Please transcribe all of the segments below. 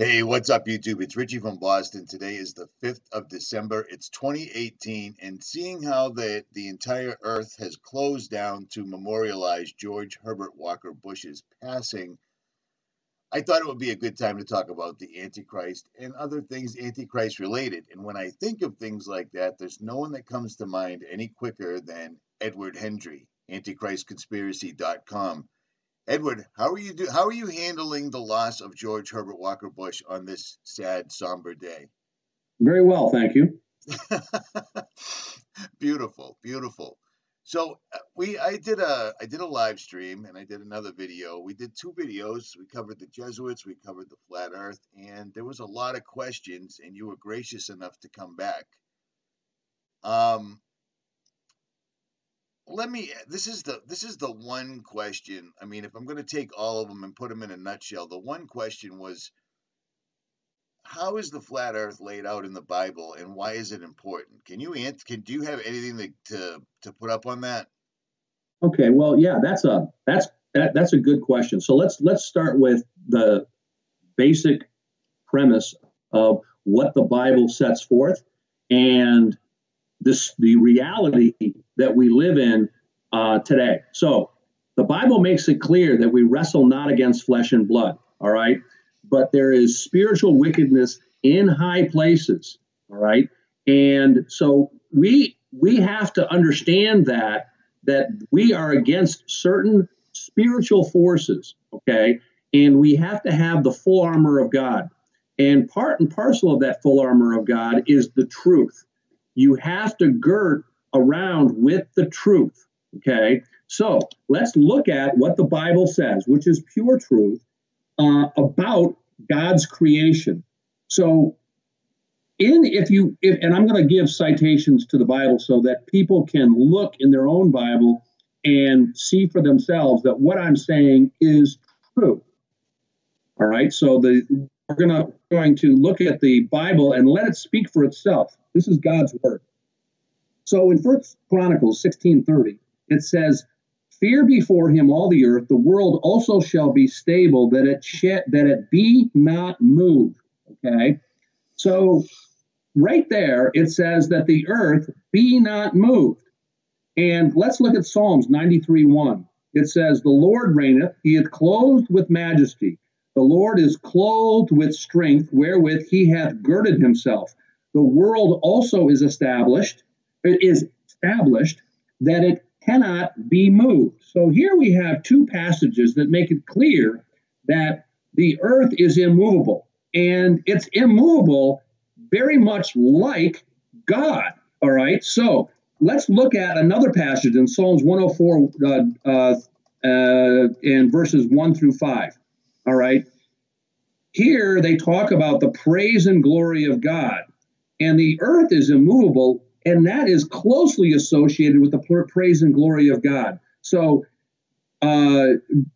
Hey, what's up, YouTube? It's Richie from Boston. Today is the 5th of December. It's 2018, and seeing how the, the entire earth has closed down to memorialize George Herbert Walker Bush's passing, I thought it would be a good time to talk about the Antichrist and other things Antichrist related. And when I think of things like that, there's no one that comes to mind any quicker than Edward Hendrie, AntichristConspiracy.com. Edward, how are you do, how are you handling the loss of George Herbert Walker Bush on this sad, somber day? Very well, thank you. beautiful, beautiful. So uh, we I did a I did a live stream and I did another video. We did two videos. We covered the Jesuits, we covered the flat earth, and there was a lot of questions and you were gracious enough to come back. Um let me this is the this is the one question i mean if i'm going to take all of them and put them in a nutshell the one question was how is the flat earth laid out in the bible and why is it important? Can you answer can do you have anything to, to to put up on that? Okay well yeah that's a that's that, that's a good question. So let's let's start with the basic premise of what the bible sets forth and this the reality that we live in uh, today. So the Bible makes it clear that we wrestle not against flesh and blood, all right? But there is spiritual wickedness in high places, all right? And so we we have to understand that that we are against certain spiritual forces, okay? And we have to have the full armor of God. And part and parcel of that full armor of God is the truth you have to gird around with the truth. Okay, so let's look at what the Bible says, which is pure truth uh, about God's creation. So, in if you if, and I'm going to give citations to the Bible so that people can look in their own Bible and see for themselves that what I'm saying is true. All right, so the we're gonna going to look at the Bible and let it speak for itself. This is God's word. So in First Chronicles 16:30, it says, "Fear before him all the earth; the world also shall be stable, that it sh- that it be not moved." Okay, so right there it says that the earth be not moved. And let's look at Psalms 93:1. It says, "The Lord reigneth; he is clothed with majesty." The Lord is clothed with strength wherewith he hath girded himself. The world also is established, it is established that it cannot be moved. So here we have two passages that make it clear that the earth is immovable. And it's immovable very much like God. All right. So let's look at another passage in Psalms 104 uh, uh, uh, in verses 1 through 5. All right. Here they talk about the praise and glory of God. And the earth is immovable, and that is closely associated with the praise and glory of God. So, uh,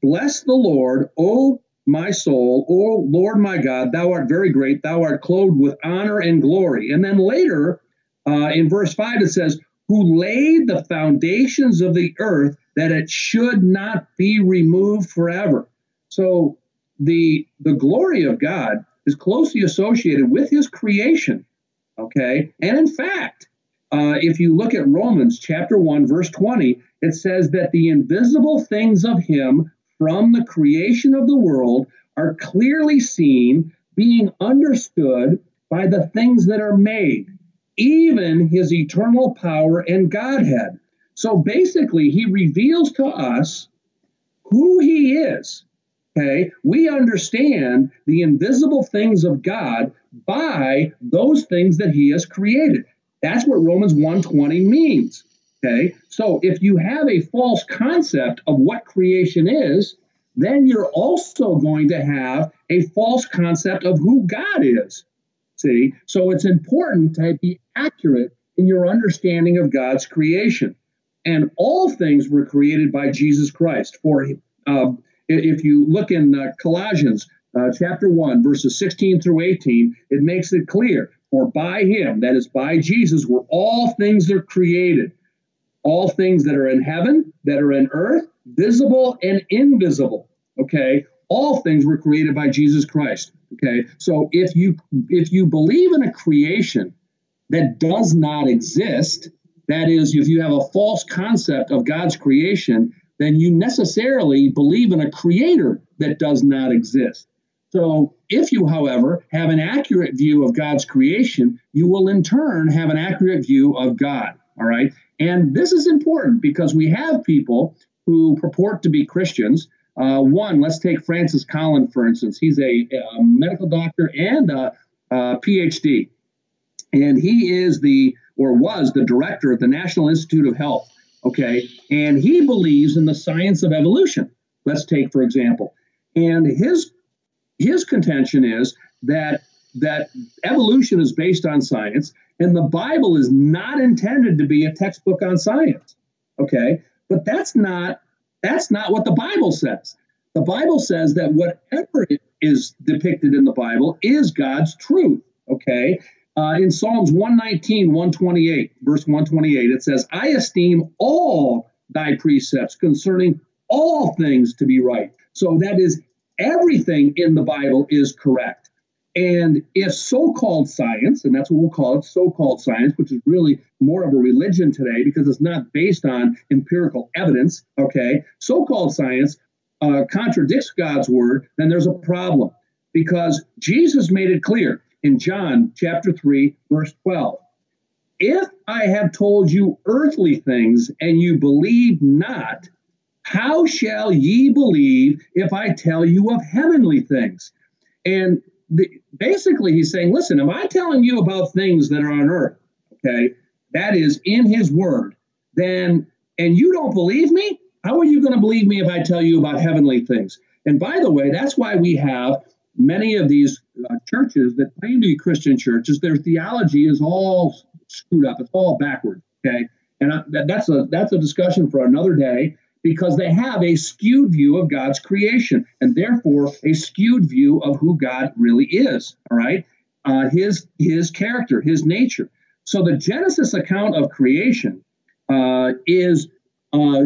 bless the Lord, O my soul, O Lord my God, thou art very great, thou art clothed with honor and glory. And then later uh, in verse 5, it says, Who laid the foundations of the earth that it should not be removed forever. So, the the glory of God is closely associated with his creation. Okay. And in fact, uh, if you look at Romans chapter 1, verse 20, it says that the invisible things of him from the creation of the world are clearly seen, being understood by the things that are made, even his eternal power and Godhead. So basically, he reveals to us who he is Okay, we understand the invisible things of God by those things that He has created. That's what Romans 1:20 means. Okay, so if you have a false concept of what creation is, then you're also going to have a false concept of who God is. See, so it's important to be accurate in your understanding of God's creation. And all things were created by Jesus Christ. For uh, if you look in uh, Colossians uh, chapter 1, verses 16 through 18, it makes it clear for by him, that is by Jesus, were all things are created. All things that are in heaven, that are in earth, visible and invisible. Okay? All things were created by Jesus Christ. Okay, so if you if you believe in a creation that does not exist, that is, if you have a false concept of God's creation, then you necessarily believe in a creator that does not exist. So, if you, however, have an accurate view of God's creation, you will in turn have an accurate view of God. All right. And this is important because we have people who purport to be Christians. Uh, one, let's take Francis Collin, for instance. He's a, a medical doctor and a, a PhD. And he is the, or was the director of the National Institute of Health. Okay. And he believes in the science of evolution. Let's take, for example. And his his contention is that that evolution is based on science and the bible is not intended to be a textbook on science okay but that's not that's not what the bible says the bible says that whatever is depicted in the bible is god's truth okay uh, in psalms 119 128 verse 128 it says i esteem all thy precepts concerning all things to be right so that is everything in the Bible is correct. And if so called science, and that's what we'll call it, so called science, which is really more of a religion today because it's not based on empirical evidence, okay, so called science uh, contradicts God's word, then there's a problem because Jesus made it clear in John chapter 3, verse 12. If I have told you earthly things and you believe not, how shall ye believe if I tell you of heavenly things? And the, basically, he's saying, listen, am I'm telling you about things that are on earth, okay, that is in his word, then, and you don't believe me, how are you going to believe me if I tell you about heavenly things? And by the way, that's why we have many of these uh, churches that claim to be Christian churches, their theology is all screwed up. It's all backward. Okay. And I, that, that's a that's a discussion for another day because they have a skewed view of God's creation and therefore a skewed view of who God really is. All right, uh, his his character, his nature. So the Genesis account of creation uh, is uh,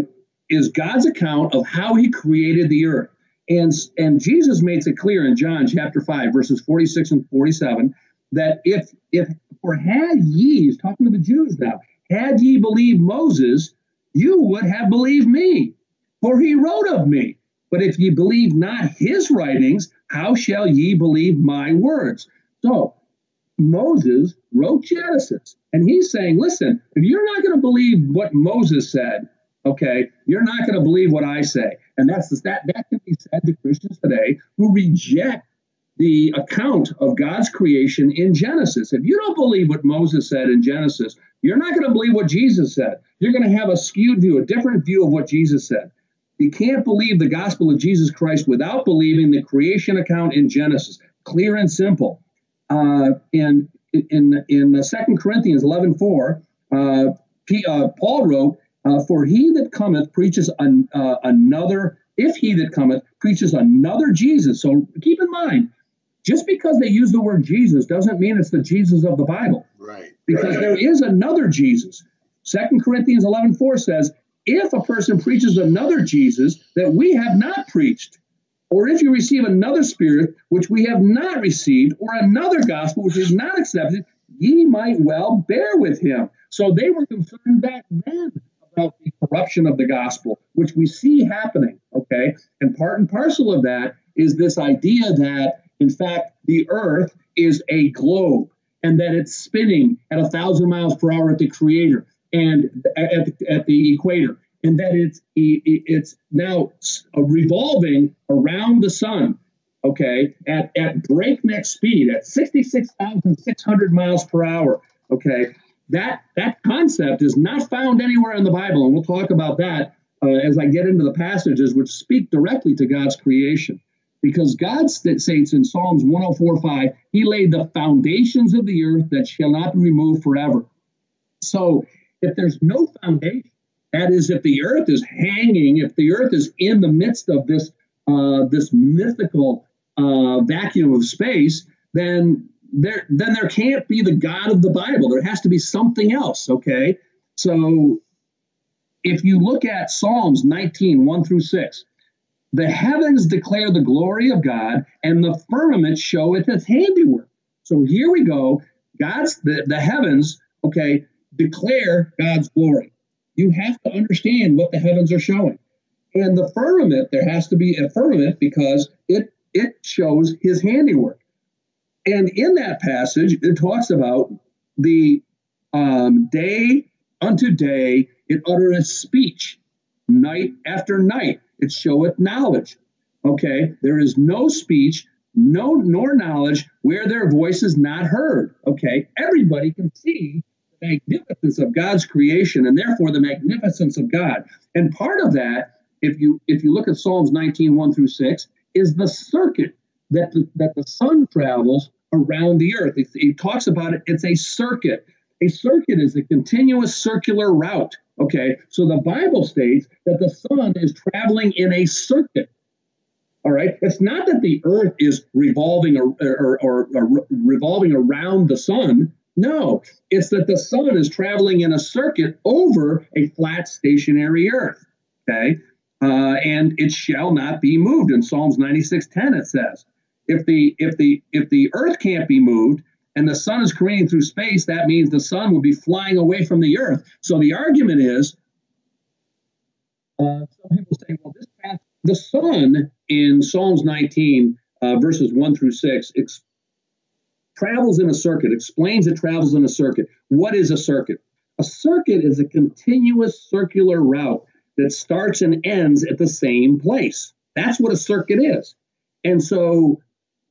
is God's account of how He created the earth, and and Jesus makes it clear in John chapter five verses forty six and forty seven that if if for had ye, he's talking to the Jews now, had ye believed Moses, you would have believed me, for he wrote of me. But if ye believe not his writings, how shall ye believe my words? So Moses wrote Genesis, and he's saying, listen, if you're not going to believe what Moses said, okay, you're not going to believe what I say. And that's that that can be said to Christians today who reject the account of God's creation in Genesis. If you don't believe what Moses said in Genesis, you're not going to believe what Jesus said. You're going to have a skewed view, a different view of what Jesus said. You can't believe the gospel of Jesus Christ without believing the creation account in Genesis. Clear and simple. Uh, in in in Second Corinthians 11, 4, uh, P, uh, Paul wrote, uh, For he that cometh preaches an, uh, another, if he that cometh preaches another Jesus. So keep in mind, just because they use the word Jesus doesn't mean it's the Jesus of the Bible. Right. Because right. there is another Jesus. Second Corinthians 11 4 says, If a person preaches another Jesus that we have not preached, or if you receive another spirit which we have not received, or another gospel which is not accepted, ye might well bear with him. So they were concerned back then about the corruption of the gospel, which we see happening. Okay. And part and parcel of that is this idea that in fact, the Earth is a globe and that it's spinning at a thousand miles per hour at the creator and at at the equator, and that it's it's now uh, revolving around the sun, okay, at, at breakneck speed at 66,600 miles per hour, okay. That that concept is not found anywhere in the Bible, and we'll talk about that uh, as I get into the passages which speak directly to God's creation because God states in Psalms 104 5, He laid the foundations of the earth that shall not be removed forever. So if there's no foundation, that is, if the earth is hanging, if the earth is in the midst of this uh, this mythical uh, vacuum of space, then there then there can't be the God of the Bible. There has to be something else. Okay, so if you look at Psalms 19 1 through 6, the heavens declare the glory of God, and the firmament showeth his handiwork. So here we go. God's the, the heavens, okay, declare God's glory. You have to understand what the heavens are showing. And the firmament, there has to be a firmament because it it shows his handiwork. And in that passage, it talks about the um, day unto day, it uttereth speech, night after night, it showeth knowledge. Okay, there is no speech, no nor knowledge where their voice is not heard. Okay, everybody can see the magnificence of God's creation and therefore the magnificence of God. And part of that, if you if you look at Psalms 19, 1 through 6, is the circuit that the, that the sun travels around the earth. He, talks about it, it's a circuit. A circuit is a continuous circular route. Okay, so the Bible states that the sun is traveling in a circuit. All right, it's not that the earth is revolving or, or, or, or revolving around the sun. No, it's that the sun is traveling in a circuit over a flat stationary earth. Okay, uh, and it shall not be moved. In Psalms 96:10 it says, if the if the if the earth can't be moved and the sun is careening through space, that means the sun will be flying away from the earth. So the argument is, uh, some people say, well, this path, the sun in Psalms 19 uh, verses 1 through 6 ex- travels in a circuit, explains it travels in a circuit. What is a circuit? A circuit is a continuous circular route that starts and ends at the same place. That's what a circuit is. And so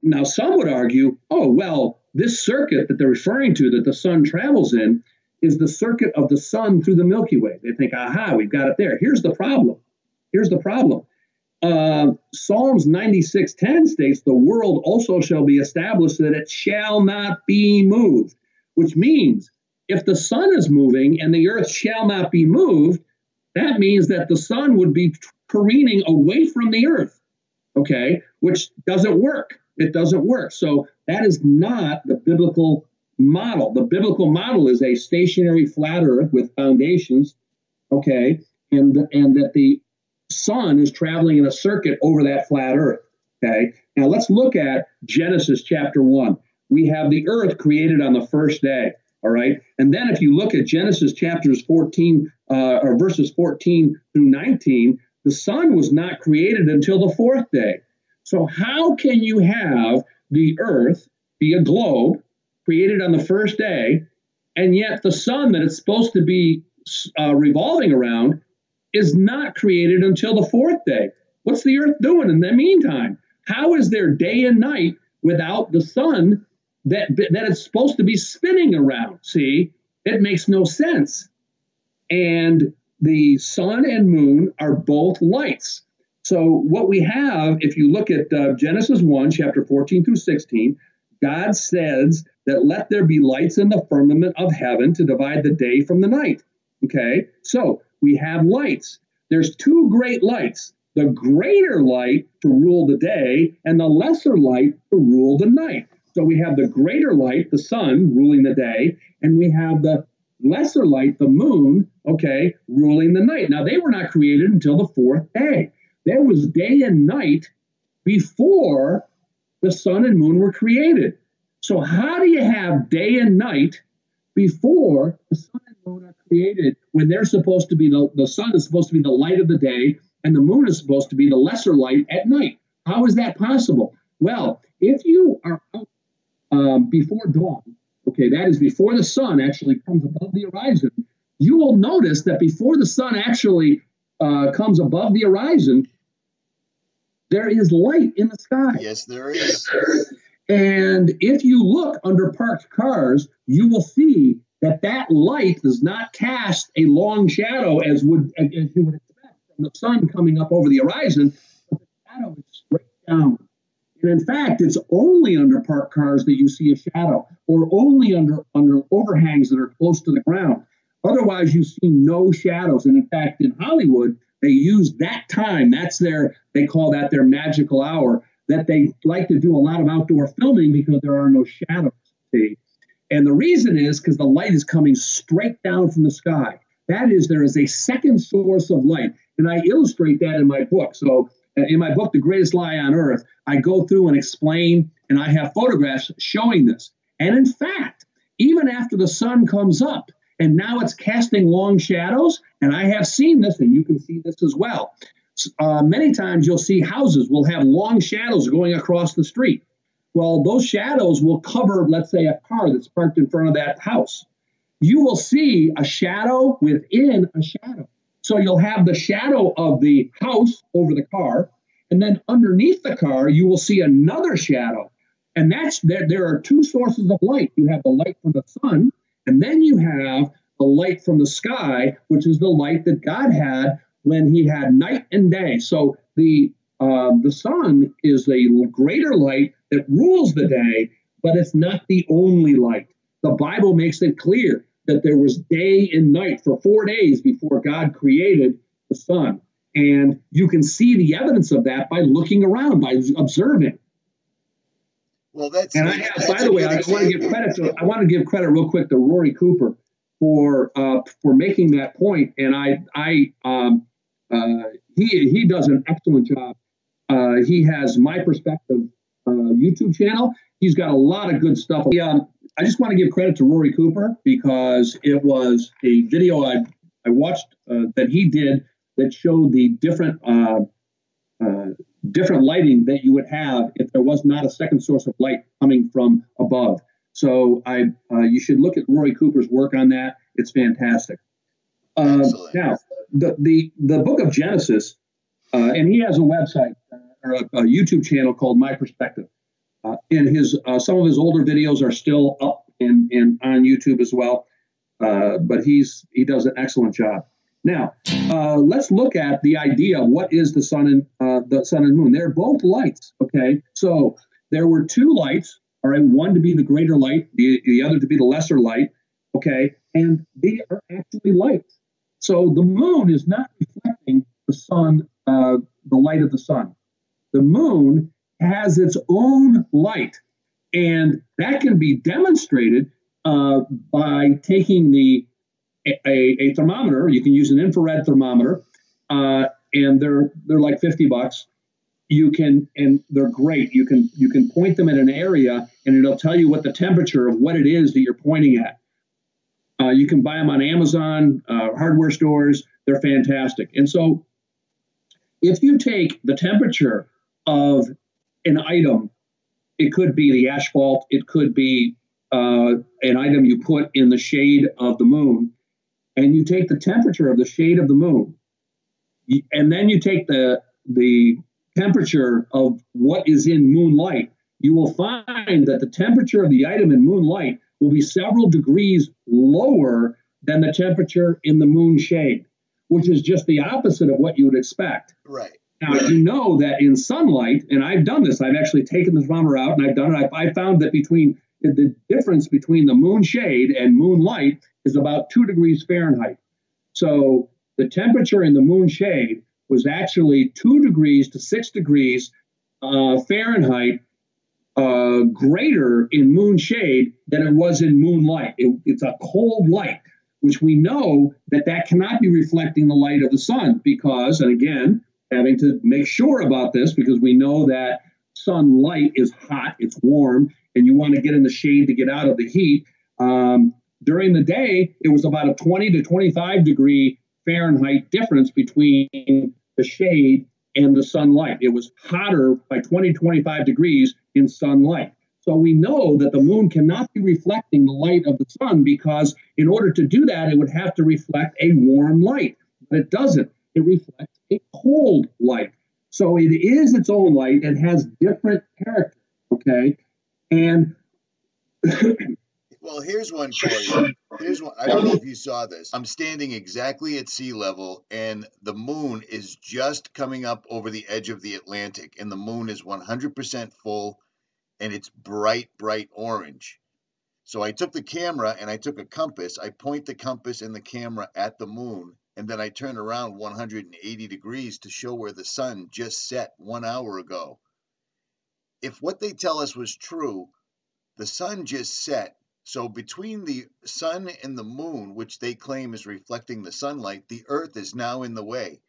now some would argue, oh, well, this circuit that they're referring to that the sun travels in is the circuit of the sun through the Milky Way. They think, aha, we've got it there. Here's the problem. Here's the problem. Uh, Psalms 96:10 states, "The world also shall be established that it shall not be moved," which means if the sun is moving and the earth shall not be moved, that means that the sun would be careening away from the earth, okay, which doesn't work. It doesn't work. So that is not the biblical model. The biblical model is a stationary flat earth with foundations, okay, and and that the sun is traveling in a circuit over that flat earth. Okay. Now let's look at Genesis chapter one. We have the earth created on the first day. All right. And then if you look at Genesis chapters 14 uh, or verses 14 through 19, the sun was not created until the fourth day. So, how can you have the earth be a globe created on the first day, and yet the sun that it's supposed to be uh, revolving around is not created until the fourth day? What's the earth doing in the meantime? How is there day and night without the sun that that it's supposed to be spinning around. See, it makes no sense. And the sun and moon are both lights. So what we have, if you look at uh, Genesis 1, chapter 14 through 16, God says that let there be lights in the firmament of heaven to divide the day from the night. Okay, so we have lights. There's two great lights the greater light to rule the day, and the lesser light to rule the night. So we have the greater light, the sun, ruling the day, and we have the lesser light, the moon, okay, ruling the night. Now, they were not created until the fourth day. There was day and night before the sun and moon were created. So, how do you have day and night before the sun and moon are created when they're supposed to be the, the sun is supposed to be the light of the day and the moon is supposed to be the lesser light at night? How is that possible? Well, if you are out um, before dawn, okay, that is before the sun actually comes above the horizon, you will notice that before the sun actually uh, comes above the horizon, there is light in the sky. Yes, there is. And if you look under parked cars, you will see that that light does not cast a long shadow as would as you would expect from the sun coming up over the horizon. But the shadow is straight down and in fact, it's only under parked cars that you see a shadow, or only under under overhangs that are close to the ground. Otherwise, you see no shadows. And in fact, in Hollywood, they use that time. That's their they call that their magical hour. That they like to do a lot of outdoor filming because there are no shadows. See? And the reason is because the light is coming straight down from the sky. That is, there is a second source of light. And I illustrate that in my book. So uh, in my book, The Greatest Lie on Earth, I go through and explain, and I have photographs showing this. And in fact, even after the sun comes up, and now it's casting long shadows, and I have seen this, and you can see this as well. Uh, many times you'll see houses will have long shadows going across the street. Well, those shadows will cover, let's say, a car that's parked in front of that house. You will see a shadow within a shadow. So you'll have the shadow of the house over the car, and then underneath the car, you will see another shadow. And that's there, there are two sources of light. You have the light from the sun, and then you have the light from the sky, which is the light that God had when he had night and day. So the uh, the sun is a greater light that rules the day, but it's not the only light. The Bible makes it clear that there was day and night for four days before God created the sun. And you can see the evidence of that by looking around, by observing. Well, that's and I have, by the way, I want to give credit to I want to give credit real quick to Rory Cooper for uh, for making that point, and I I um, uh, he he does an excellent job. Uh, he has my perspective uh, YouTube channel. He's got a lot of good stuff. Yeah, I just want to give credit to Rory Cooper because it was a video I, I watched uh, that he did that showed the different uh, different lighting that you would have if there was not a second source of light coming from above. So I uh, you should look at Rory Cooper's work on that. It's fantastic. Uh, now the, the the book of Genesis, uh, and he has a website or a, a YouTube channel called My Perspective. Uh, and his uh, some of his older videos are still up and, and on YouTube as well. Uh, but he's he does an excellent job. Now, uh, let's look at the idea of what is the sun and uh, the sun and moon. They're both lights. Okay, so there were two lights. All right, one to be the greater light, the, the other to be the lesser light. Okay, and they are actually lights. So the moon is not reflecting the sun, uh, the light of the sun. The moon has its own light. And that can be demonstrated uh, by taking the a, a, thermometer. You can use an infrared thermometer, uh, and they're they're like fifty bucks. You can and they're great. You can you can point them at an area, and it'll tell you what the temperature of what it is that you're pointing at. Uh, you can buy them on Amazon, uh, hardware stores. They're fantastic. And so, if you take the temperature of an item. It could be the asphalt. It could be uh, an item you put in the shade of the moon, and you take the temperature of the shade of the moon, and then you take the the temperature of what is in moonlight. You will find that the temperature of the item in moonlight will be several degrees lower than the temperature in the moon shade, which is just the opposite of what you would expect. Right. Now, you know that in sunlight, and I've done this, I've actually taken the thermometer out and I've done it. I, I found that between the difference between the moon shade and moonlight is about two degrees Fahrenheit. So the temperature in the moon shade was actually two degrees to six degrees uh, Fahrenheit uh, greater in moon shade than it was in moonlight. It, it's a cold light, which we know that that cannot be reflecting the light of the sun because, and again, having to make sure about this because we know that sunlight is hot, it's warm, and you want to get in the shade to get out of the heat. Um, during the day, it was about a 20 to 25 degree Fahrenheit difference between the shade and the sunlight. It was hotter by 20, 25 degrees in sunlight. So we know that the moon cannot be reflecting the light of the sun because in order to do that, it would have to reflect a warm light. But it doesn't. It reflects a cold light. So it is its own light and has different character. Okay. And well, here's one for you. Here's one. I don't know if you saw this. I'm standing exactly at sea level, and the moon is just coming up over the edge of the Atlantic, and the moon is 100% full, and it's bright, bright orange. So I took the camera and I took a compass. I point the compass and the camera at the moon, and then I turn around 180 degrees to show where the sun just set one hour ago. If what they tell us was true, the sun just set. So between the sun and the moon, which they claim is reflecting the sunlight, the earth is now in the way.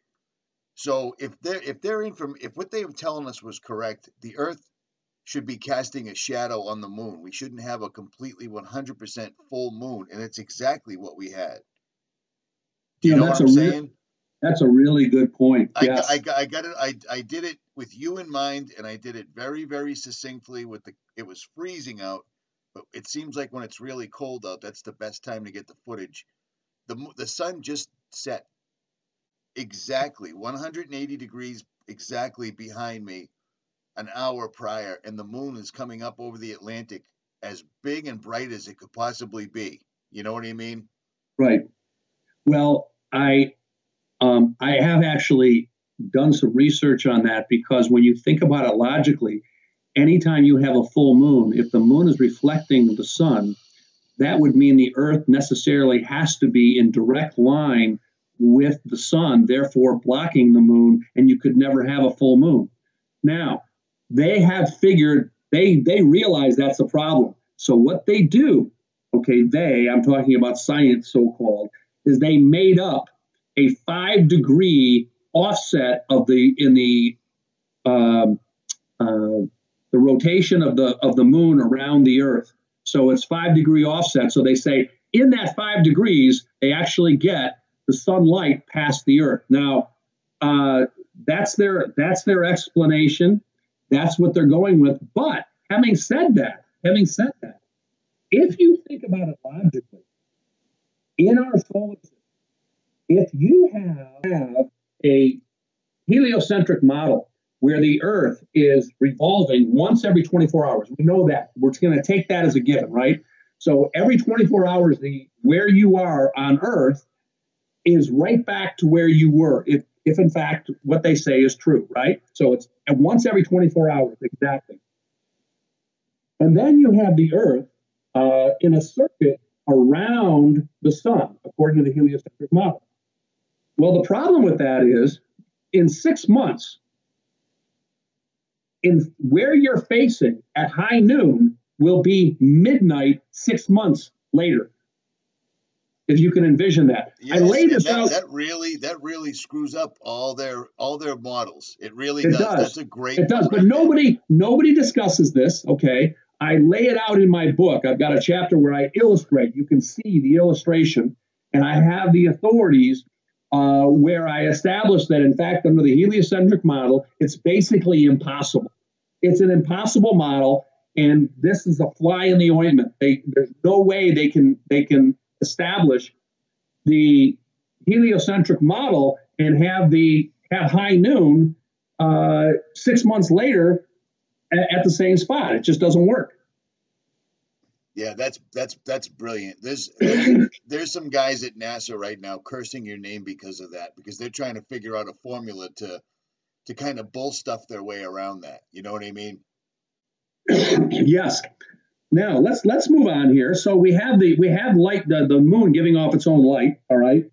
So if they're if they're in from if what they were telling us was correct, the Earth should be casting a shadow on the moon. We shouldn't have a completely 100% full moon, and it's exactly what we had. Do you yeah, know what I'm saying? That's a really good point. I, yes. I, I, I got it. I, I did it with you in mind, and I did it very, very succinctly. With the, it was freezing out, it seems like when it's really cold out, that's the best time to get the footage. the The sun just set exactly 180 degrees exactly behind me an hour prior, and the moon is coming up over the Atlantic as big and bright as it could possibly be. You know what I mean? Right. Well, I um, I have actually done some research on that because when you think about it logically, anytime you have a full moon, if the moon is reflecting the sun, that would mean the Earth necessarily has to be in direct line with the sun, therefore blocking the moon, and you could never have a full moon. Now, they have figured they they realize that's a problem. So what they do, okay, they I'm talking about science so called, is they made up a five degree offset of the in the um, uh, the rotation of the of the moon around the Earth. So it's five degree offset. So they say in that five degrees, they actually get the sunlight past the Earth. Now, uh, that's their that's their explanation. That's what they're going with. But having said that, having said that, if you think about it logically, in our solar system, if you have, have a heliocentric model where the Earth is revolving once every 24 hours, we know that. We're going to take that as a given, right? So every 24 hours, the where you are on Earth is right back to where you were. If if in fact what they say is true, right? So it's once every 24 hours, exactly. And then you have the Earth uh, in a circuit around the sun, according to the heliocentric model. Well, the problem with that is in six months, in where you're facing at high noon will be midnight six months later if you can envision that. Yes, I laid this that, out. That really that really screws up all their all their models. It really it does. does. That's a great. It does, but nobody nobody discusses this. Okay, I lay it out in my book. I've got a chapter where I illustrate. You can see the illustration, and I have the authorities uh, where I establish that in fact under the heliocentric model, it's basically impossible. It's an impossible model, and this is a fly in the ointment. They, there's no way they can they can establish the heliocentric model and have the have high noon uh, six months later at, at the same spot. It just doesn't work. Yeah, that's that's that's brilliant. There's, there's some guys at NASA right now cursing your name because of that because they're trying to figure out a formula to to kind of bull stuff their way around that. You know what I mean? yes. Now let's let's move on here. So we have the we have light the, the moon giving off its own light. All right.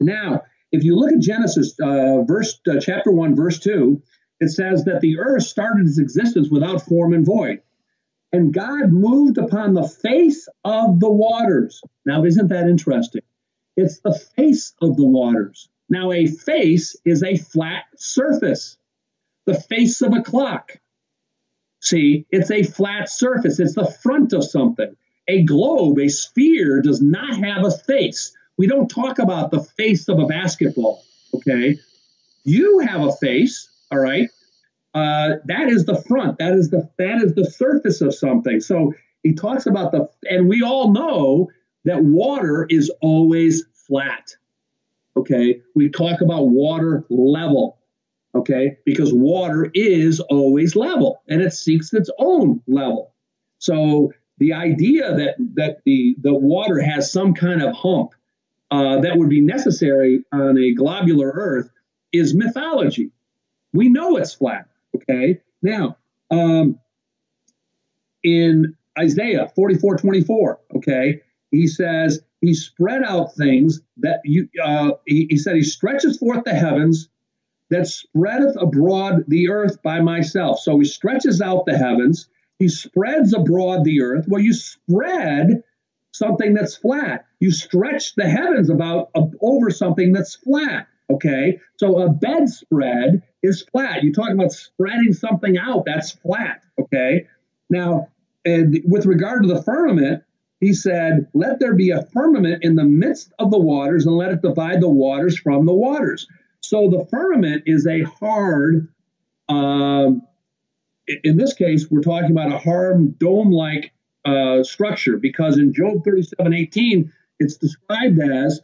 Now, if you look at Genesis uh, verse uh, chapter one verse two, it says that the earth started its existence without form and void, and God moved upon the face of the waters. Now, isn't that interesting? It's the face of the waters. Now, a face is a flat surface, the face of a clock. See, it's a flat surface, it's the front of something. A globe, a sphere, does not have a face. We don't talk about the face of a basketball, okay? You have a face, all right? Uh, that is the front. That is the that is the surface of something. So he talks about the, and we all know that water is always flat. Okay, we talk about water level okay? Because water is always level and it seeks its own level. So the idea that that the the water has some kind of hump uh, that would be necessary on a globular Earth is mythology. We know it's flat. Okay. Now, um, in Isaiah 44 24, okay, he says, He spread out things that you, uh, he, he said, He stretches forth the heavens that spreadeth abroad the earth by myself. So he stretches out the heavens, he spreads abroad the earth. Well, you spread something that's flat. You stretch the heavens about uh, over something that's flat. Okay, so a bedspread is flat. You talk about spreading something out, that's flat. Okay, now and with regard to the firmament, he said, Let there be a firmament in the midst of the waters and let it divide the waters from the waters. So the firmament is a hard, um, in this case, we're talking about a hard dome like uh, structure because in Job 37 18, it's described as,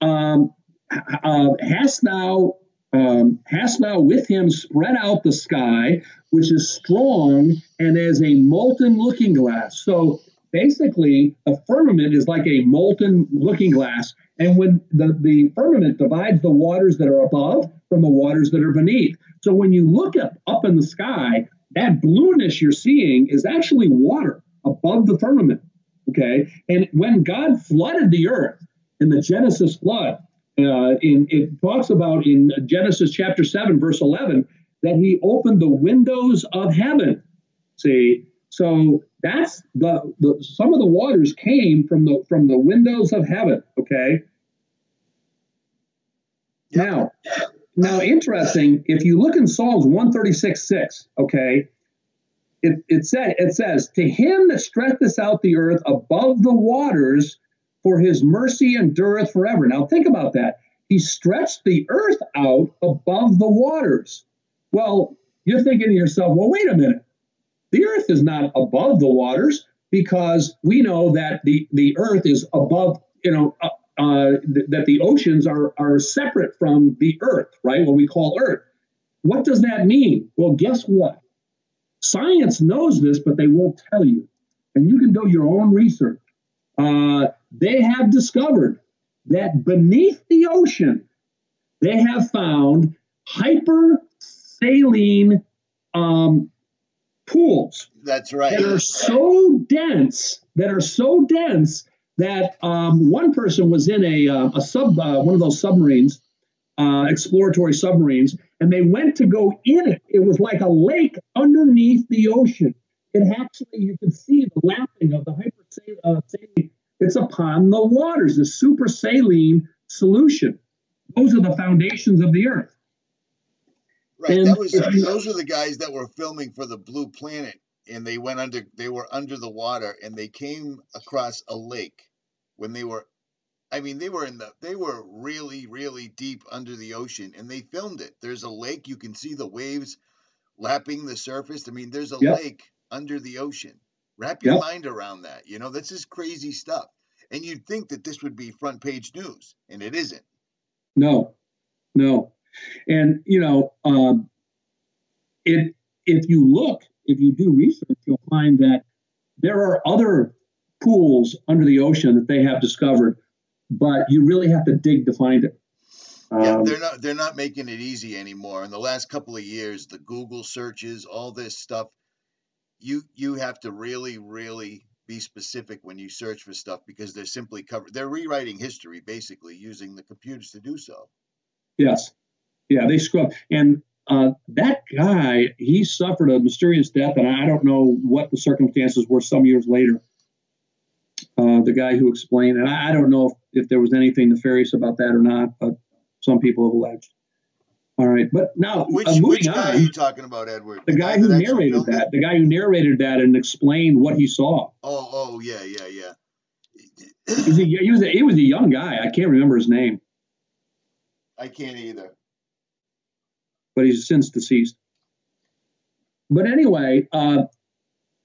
um, uh, Hast thou um, hast thou with him spread out the sky, which is strong and as a molten looking glass. So basically, a firmament is like a molten looking glass. And when the, the firmament divides the waters that are above from the waters that are beneath. So when you look up, up in the sky, that blueness you're seeing is actually water above the firmament. Okay. And when God flooded the earth in the Genesis flood, uh, in, it talks about in Genesis chapter 7, verse 11, that he opened the windows of heaven. See, so that's the, the some of the waters came from the from the windows of heaven. Okay. Yep. Now, now interesting. If you look in Psalms 136, 6, okay, it, it said it says, To him that stretcheth out the earth above the waters, for his mercy endureth forever. Now think about that. He stretched the earth out above the waters. Well, you're thinking to yourself, well, wait a minute. The earth is not above the waters because we know that the, the earth is above, you know, uh, uh, th- that the oceans are, are separate from the earth, right? What we call earth. What does that mean? Well, guess what? Science knows this, but they won't tell you. And you can do your own research. Uh, they have discovered that beneath the ocean, they have found hypersaline um, pools. That's right. That are so dense, that are so dense that um, one person was in a, uh, a sub, uh, one of those submarines, uh, exploratory submarines, and they went to go in it. It was like a lake underneath the ocean. It actually, you could see the lapping of the hypersaline uh, it's upon the waters, the super saline solution. Those are the foundations of the earth. Right. And that was those are the guys that were filming for the Blue Planet, and they went under. They were under the water, and they came across a lake when they were. I mean, they were in the. They were really, really deep under the ocean, and they filmed it. There's a lake. You can see the waves lapping the surface. I mean, there's a yep. lake under the ocean. Wrap your yep. mind around that. You know, this is crazy stuff. And you'd think that this would be front page news, and it isn't. No, no. And, you know, um, it, if you look, if you do research, you'll find that there are other pools under the ocean that they have discovered, but you really have to dig to find it. Um, yeah, they're not they're not making it easy anymore. In the last couple of years, the Google searches, all this stuff, you you have to really really be specific when you search for stuff because they're simply cover they're rewriting history basically using the computers to do so. Yes. Yeah they scrub and uh, that guy he suffered a mysterious death and i don't know what the circumstances were some years later. Uh, the guy who explained and I, I don't know if, if there was anything nefarious about that or not but some people have alleged all right, but now which, uh, which guy on, are you talking about, Edward? The, the guy, guy, who narrated that, the guy who narrated that and explained what he saw. Oh, oh, yeah, yeah, yeah. he, was a, he was a, he was a young guy. I can't remember his name. I can't either. But he's since deceased. But anyway, uh,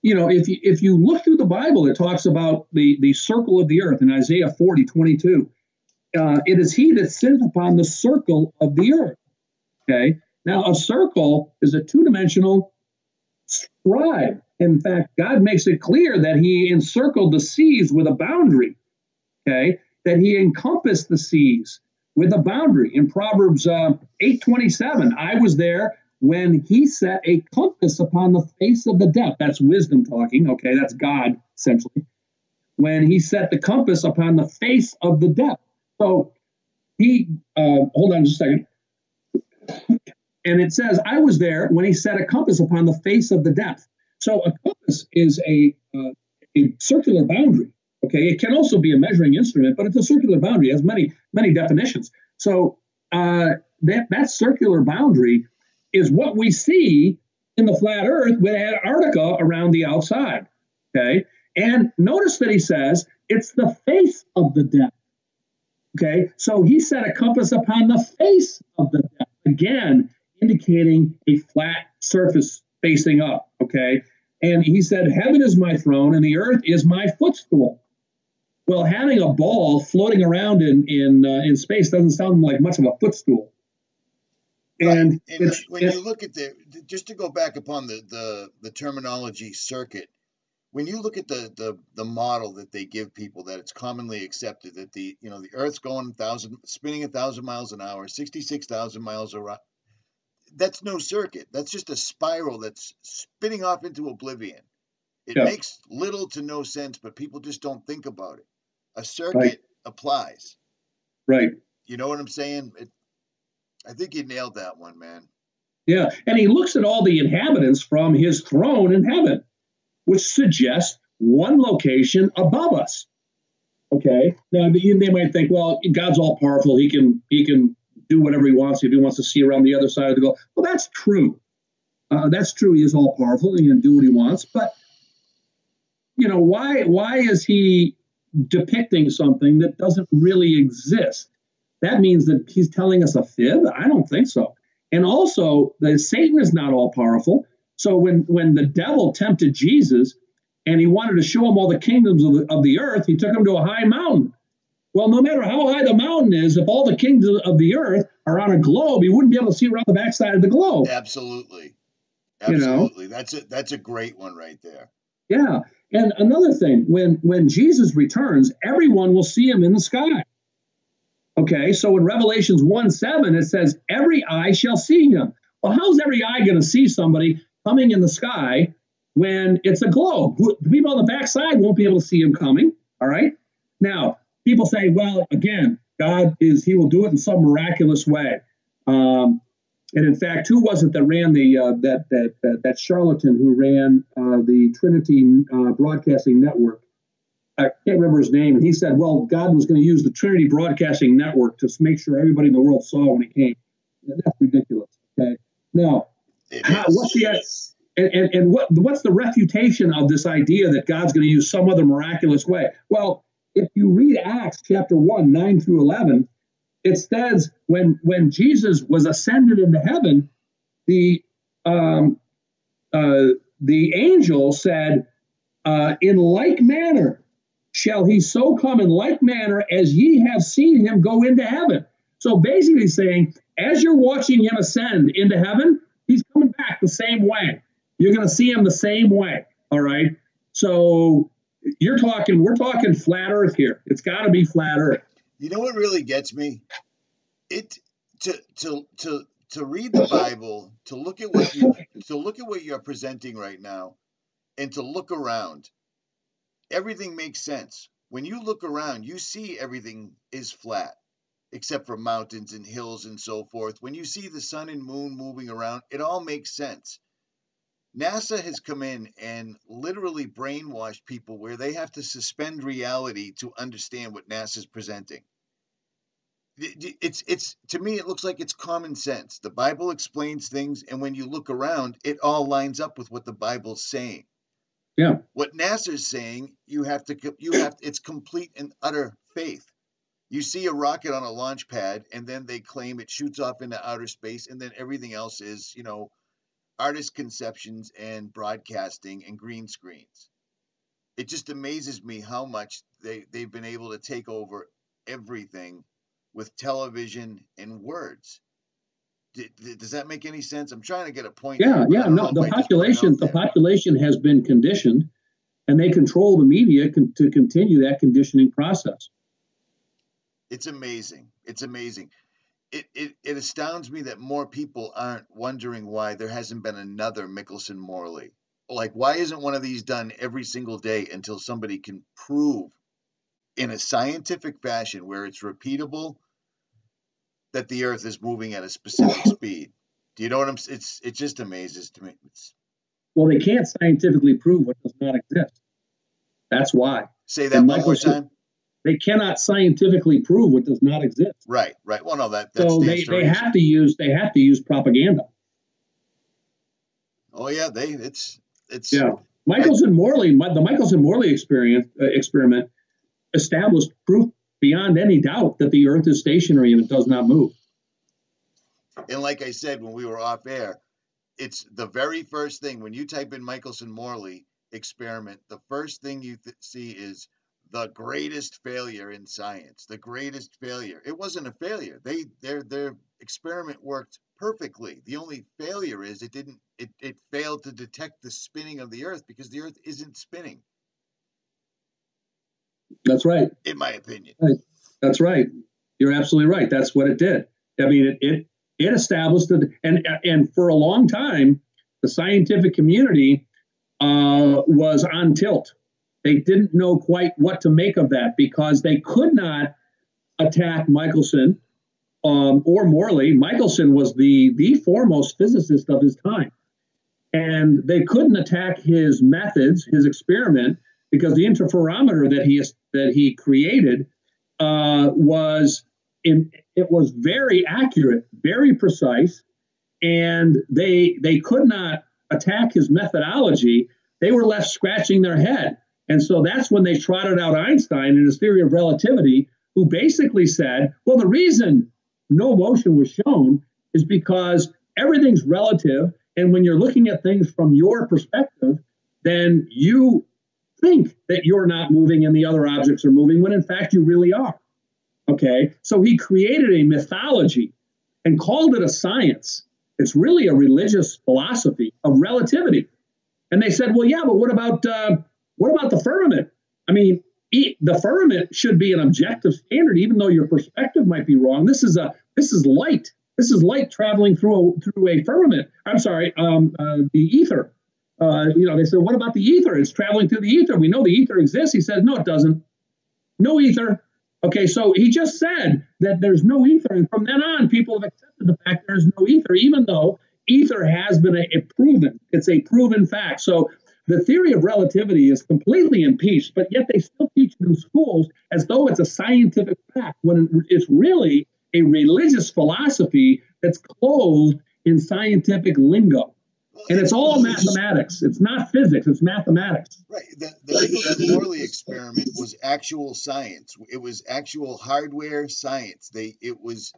you know, if you, if you look through the Bible, it talks about the, the circle of the earth in Isaiah 40, 22. Uh, it is he that sitteth upon the circle of the earth. Okay. Now, a circle is a two dimensional scribe. In fact, God makes it clear that He encircled the seas with a boundary. Okay. That He encompassed the seas with a boundary. In Proverbs uh, 8:27, I was there when He set a compass upon the face of the depth. That's wisdom talking. Okay. That's God, essentially. When He set the compass upon the face of the depth. So, He, uh, hold on just a second and it says, I was there when he set a compass upon the face of the depth. So a compass is a, uh, a circular boundary. Okay, it can also be a measuring instrument, but it's a circular boundary. It has many, many definitions. So uh, that that circular boundary is what we see in the flat Earth with Antarctica around the outside. Okay, and notice that he says it's the face of the depth. Okay, so he set a compass upon the face of the depth again, indicating a flat surface facing up. Okay, and he said, "Heaven is my throne, and the earth is my footstool." Well, having a ball floating around in in uh, in space doesn't sound like much of a footstool. And, right. and when you look at the just to go back upon the the the terminology circuit, when you look at the the the model that they give people that it's commonly accepted that the you know the Earth's going thousand spinning a thousand miles an hour, sixty six thousand miles around. That's no circuit. That's just a spiral that's spinning off into oblivion. It yeah. makes little to no sense, but people just don't think about it a circuit right. applies. Right. You know what I'm saying? It, I think you nailed that one, man. Yeah, and he looks at all the inhabitants from his throne in heaven, which suggests one location above us. Okay. Now they might think, well, God's all powerful. He can he can do whatever he wants if he wants to see around the other side of the globe. Well, that's true. Uh, that's true. He is all powerful. He can do what he wants. But you know why? Why is he depicting something that doesn't really exist. That means that he's telling us a fib? I don't think so. And also, that Satan is not all powerful. So when when the devil tempted Jesus and he wanted to show him all the kingdoms of the, of the earth, he took him to a high mountain. Well, no matter how high the mountain is, if all the kingdoms of the earth are on a globe, he wouldn't be able to see around the backside of the globe. Absolutely. Absolutely. You know? That's a that's a great one right there. Yeah. And another thing, when when Jesus returns, everyone will see him in the sky. Okay, so in Revelations 1 7, it says, Every eye shall see him. Well, how's every eye going to see somebody coming in the sky when it's a globe? The people on the backside won't be able to see him coming. All right. Now, people say, well, again, God is, he will do it in some miraculous way. Um, and in fact, who was it that ran the uh, that, that that that charlatan who ran uh, the Trinity uh, Broadcasting Network? I can't remember his name. And he said, "Well, God was going to use the Trinity Broadcasting Network to make sure everybody in the world saw when he came." That's ridiculous. Okay. Now, what's the and, and, and what what's the refutation of this idea that God's going to use some other miraculous way? Well, if you read Acts chapter one nine through eleven, it says when when Jesus was ascended into heaven, the um, uh, the angel said, uh, "In like manner shall he so come in like manner as ye have seen him go into heaven." So basically, saying as you're watching him ascend into heaven, the same way. You're going to see them the same way. All right. So you're talking, we're talking flat Earth here. It's got to be flat Earth. You know what really gets me? It to to to to read the Bible, to look at what you to look at what you're presenting right now, and to look around. Everything makes sense. When you look around, you see everything is flat, except for mountains and hills and so forth. When you see the sun and moon moving around, it all makes sense. NASA has come in and literally brainwashed people where they have to suspend reality to understand what NASA is presenting. It's it's to me it looks like it's common sense. The Bible explains things, and when you look around, it all lines up with what the Bible's saying. Yeah. What NASA's saying, you have to you have it's complete and utter faith. You see a rocket on a launch pad, and then they claim it shoots off into outer space, and then everything else is, you know, artist conceptions and broadcasting and green screens. It just amazes me how much they, they've been able to take over everything with television and words. does that make any sense? I'm trying to get a point. Yeah, yeah. No, the population, the population has been conditioned, and they control the media con- to continue that conditioning process. It's amazing. It's amazing it, it, it astounds me that more people aren't wondering why there hasn't been another Michelson Morley. Like, why isn't one of these done every single day until somebody can prove in a scientific fashion where it's repeatable that the Earth is moving at a specific speed? Do you know what I'm? It's it just amazes to me. It's, well, they can't scientifically prove what does not exist. That's why. Say that and one more time. They cannot scientifically prove what does not exist. Right, right. Well, no, that that's so the they, they have to use they have to use propaganda. Oh yeah, they it's it's yeah. Michelson Morley, the Michelson Morley experience uh, experiment established proof beyond any doubt that the Earth is stationary and it does not move. And like I said when we were off air, it's the very first thing when you type in Michelson Morley experiment, the first thing you th- see is the greatest failure in science. The greatest failure. It wasn't a failure. They their their experiment worked perfectly. The only failure is it didn't it, it failed to detect the spinning of the earth because the earth isn't spinning. That's right. In my opinion. Right. That's right. You're absolutely right. That's what it did. I mean it it, it established that and and for a long time the scientific community uh, was on tilt. They didn't know quite what to make of that because they could not attack Michelson um, or Morley. Michelson was the the foremost physicist of his time, and they couldn't attack his methods, his experiment, because the interferometer that he that he created uh, was in it was very accurate, very precise, and they they could not attack his methodology. They were left scratching their head, and so that's when they trotted out Einstein and his theory of relativity, who basically said, well, the reason no motion was shown is because everything's relative. And when you're looking at things from your perspective, then you think that you're not moving and the other objects are moving when in fact you really are. Okay. So he created a mythology and called it a science. It's really a religious philosophy of relativity. And they said, well, yeah, but what about uh, what about the firmament? I mean, the firmament should be an objective standard, even though your perspective might be wrong. This is a this is light. This is light traveling through a through a firmament. I'm sorry, um, uh, the ether. Uh, you know, they said, what about the ether? It's traveling through the ether. We know the ether exists. He says, no, it doesn't. No ether. Okay, so he just said that there's no ether, and from then on, people have accepted the fact there's no ether, even though ether has been a, a proven. It's a proven fact. So the theory of relativity is completely impeached, but yet they still teach it in schools as though it's a scientific fact when it's really a religious philosophy that's clothed in scientific lingo. And it's all mathematics. It's not physics, it's mathematics. Right. The, the Morley experiment was actual science. It was actual hardware science. They it was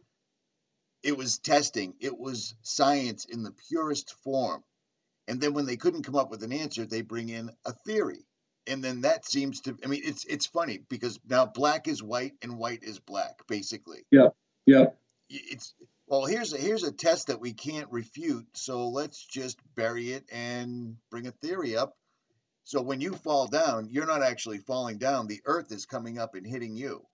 it was testing. It was science in the purest form. And then when they couldn't come up with an answer, they bring in a theory. And then that seems to I mean it's it's funny because now black is white and white is black, basically. Yeah. Yeah. It's well, here's a here's a test that we can't refute, so let's just bury it and bring a theory up. So when you fall down, you're not actually falling down. The earth is coming up and hitting you.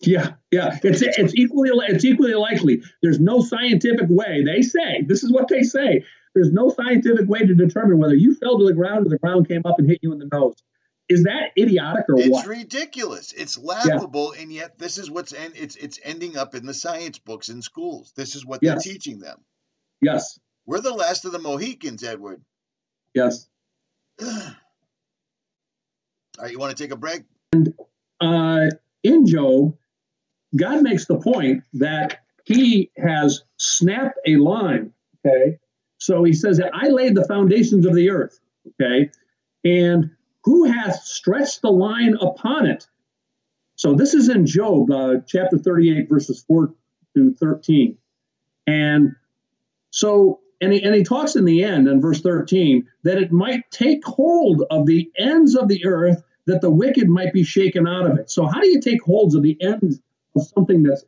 Yeah, yeah, it's it's equally it's equally likely. There's no scientific way. They say this is what they say. There's no scientific way to determine whether you fell to the ground or the ground came up and hit you in the nose. Is that idiotic or it's what? It's ridiculous. It's laughable, yeah. and yet this is what's and it's it's ending up in the science books in schools. This is what they're teaching them. Yes. We're the last of the Mohicans, Edward. Yes. All right, you want to take a break? And uh, in Job, God makes the point that He has snapped a line. Okay, so he says that I laid the foundations of the earth. Okay. And who hath stretched the line upon it? So this is in Job uh, chapter 38, verses 4 to 13. And so, and he, and he talks in the end, in verse 13, that it might take hold of the ends of the earth, that the wicked might be shaken out of it. So, how do you take holds of the ends of something that's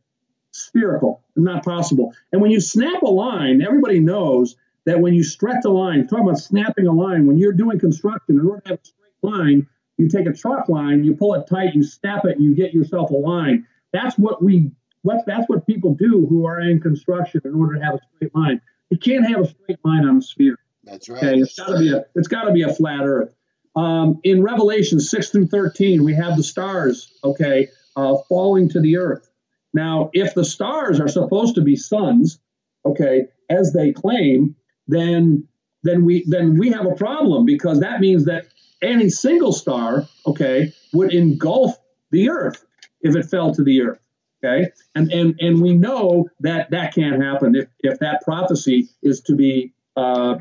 spherical? Not possible. And when you snap a line, everybody knows that when you stretch a line, talking about snapping a line, when you're doing construction, in order to have a straight line, you take a chalk line, you pull it tight, you snap it, and you get yourself a line. That's what we what that's what people do who are in construction in order to have a straight line. You can't have a straight line on a sphere. That's right. Okay, it's got to be a it's got to be a flat Earth. Um, in Revelation six through thirteen, we have the stars. Okay, uh, falling to the earth. Now, if the stars are supposed to be suns, okay, as they claim, then then we then we have a problem because that means that any single star, okay, would engulf the earth if it fell to the earth. Okay, and and and we know that that can't happen if if that prophecy is to be uh,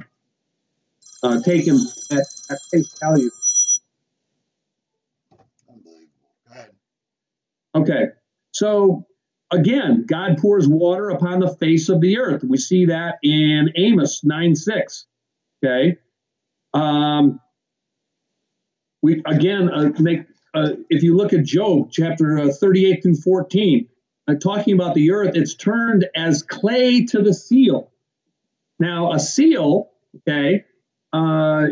uh, taken at, at face value. Okay, so again, God pours water upon the face of the earth. We see that in Amos 9 6. Okay. Um, we again uh, make uh, if you look at Job chapter uh, 38 through 14, uh, talking about the earth, it's turned as clay to the seal. Now, a seal, okay, uh,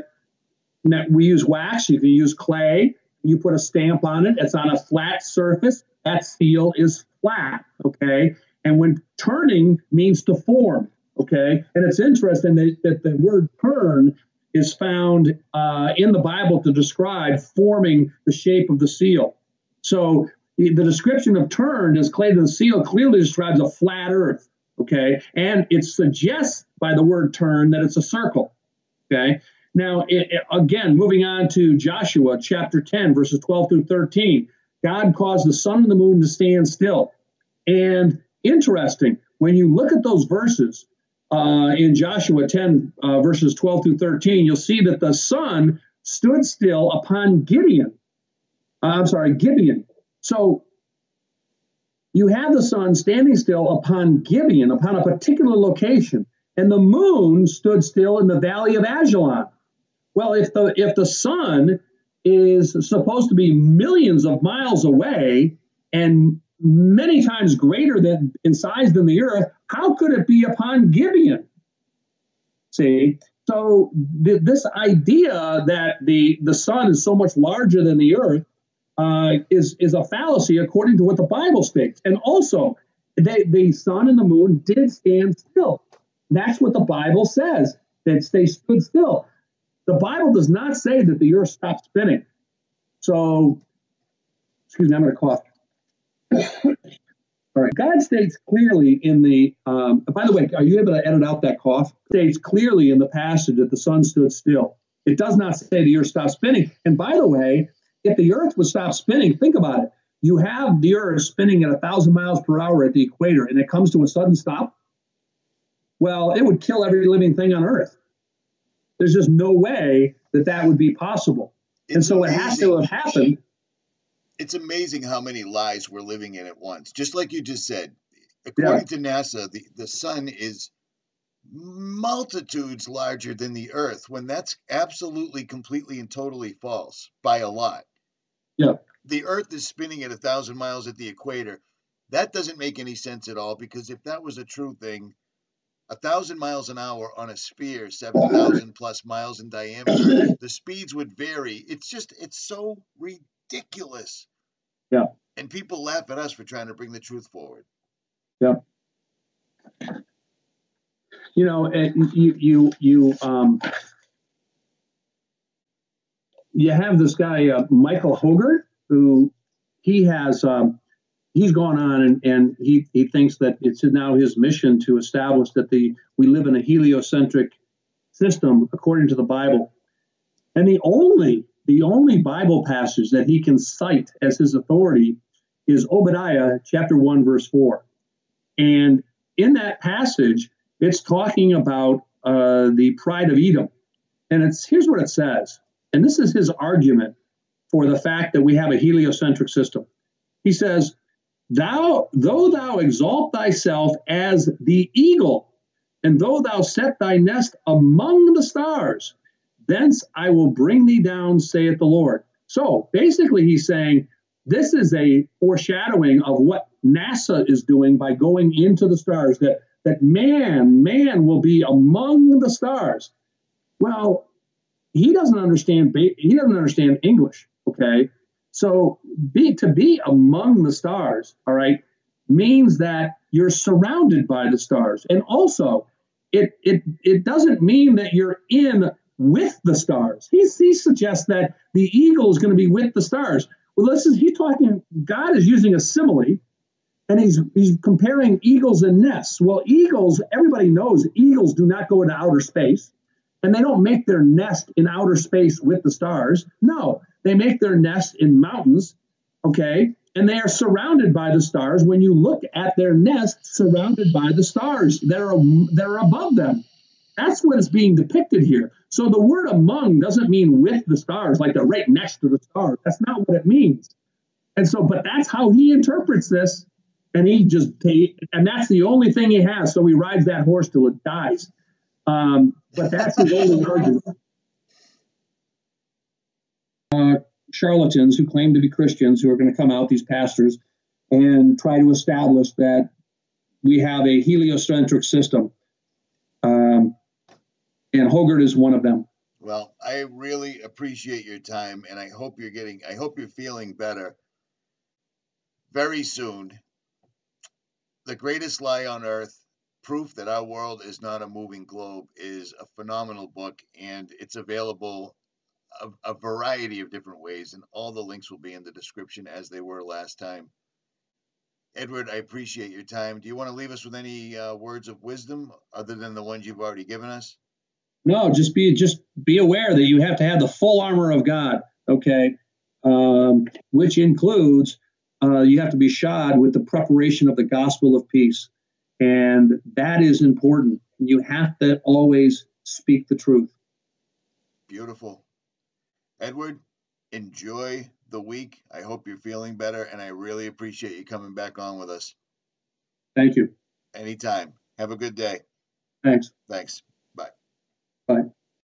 we use wax, you can use clay, you put a stamp on it, it's on a flat surface, that seal is flat, okay? And when turning means to form, okay? And it's interesting that, that the word turn is found uh, in the Bible to describe forming the shape of the seal. So the, the description of turned as clay to the seal clearly describes a flat earth, okay? And it suggests by the word turn that it's a circle, okay? Now, it, it, again, moving on to Joshua chapter 10, verses 12 through 13, God caused the sun and the moon to stand still. And interesting, when you look at those verses uh, in Joshua 10, uh, verses 12 through 13, you'll see that the sun stood still upon Gideon. Uh, I'm sorry, Gibeon. So you have the sun standing still upon Gibeon, upon a particular location, and the moon stood still in the valley of Ajalon. Well, if the if the sun is supposed to be millions of miles away and many times greater than in size than the earth, how could it be upon Gibeon? See, so th- this idea that the the sun is so much larger than the earth uh, is is a fallacy according to what the Bible states, and also they, the sun and the moon did stand still. That's what the Bible says that they stood still. The Bible does not say that the earth stopped spinning. So, excuse me, I'm going to cough. All right. God states clearly in the, um, by the way, are you able to edit out that cough? States clearly in the passage that the sun stood still. It does not say the earth stopped spinning. And by the way, if the earth would stop spinning, think about it. You have the earth spinning at a thousand miles per hour at the equator, and it comes to a sudden stop. Well, it would kill every living thing on earth. There's just no way that that would be possible. It's and so amazing. it has to have happened. It's amazing how many lies we're living in at once. Just like you just said, according yeah. to NASA, the, the sun is multitudes larger than the Earth when that's absolutely, completely, and totally false by a lot. Yeah. The Earth is spinning at a thousand miles at the equator. That doesn't make any sense at all because if that was a true thing, a thousand miles an hour on a sphere, 7,000 plus miles in diameter, the speeds would vary. It's just, it's so ridiculous. Yeah. And people laugh at us for trying to bring the truth forward. Yeah. You know, you, you, you, um, you have this guy, uh, Michael Hoggard, who he has, um, he's gone on and, and he, he thinks that it's now his mission to establish that the we live in a heliocentric system according to the Bible. And the only the only Bible passage that he can cite as his authority is Obadiah chapter 1 verse 4. And in that passage, it's talking about uh, the pride of Edom. And it's here's what it says. And this is his argument for the fact that we have a heliocentric system. He says, Thou, though thou exalt thyself as the eagle, and though thou set thy nest among the stars, thence I will bring thee down, saith the Lord. So basically, he's saying this is a foreshadowing of what NASA is doing by going into the stars, that, that man, man will be among the stars. Well, he doesn't understand he doesn't understand English, okay? So be to be among the stars, all right, means that you're surrounded by the stars. And also, it it it doesn't mean that you're in with the stars. He, he suggests that the eagle is going to be with the stars. Well, this is he's talking. God is using a simile, and he's he's comparing eagles and nests. Well, eagles, everybody knows eagles do not go into outer space, and they don't make their nest in outer space with the stars. No, they make their nest in mountains, Okay. And they are surrounded by the stars. When you look at their nest, surrounded by the stars that are, that are above them. That's what is being depicted here. So the word among doesn't mean with the stars, like they're right next to the stars. That's not what it means. And so, but that's how he interprets this. And he just, and that's the only thing he has. So he rides that horse till it dies. Um, but that's his only argument. Uh, charlatans who claim to be Christians who are going to come out, these pastors, and try to establish that we have a heliocentric system. Um, and Hoggard is one of them. Well, I really appreciate your time, and I hope you're getting, I hope you're feeling better very soon. The Greatest Lie on Earth Proof That Our World Is Not a Moving Globe is a phenomenal book, and it's available a, a variety of different ways, and all the links will be in the description as they were last time. Edward, I appreciate your time. Do you want to leave us with any uh, words of wisdom other than the ones you've already given us? No, just be just be aware that you have to have the full armor of God. Okay, um, which includes uh, you have to be shod with the preparation of the gospel of peace, and that is important. You have to always speak the truth. Beautiful, Edward. Enjoy the week. I hope you're feeling better, and I really appreciate you coming back on with us. Thank you. Anytime. Have a good day. Thanks. Thanks.